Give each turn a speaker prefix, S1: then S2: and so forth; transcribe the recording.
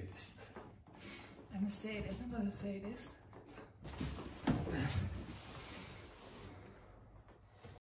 S1: sadist.
S2: I'm a sadist. I'm not a sadist.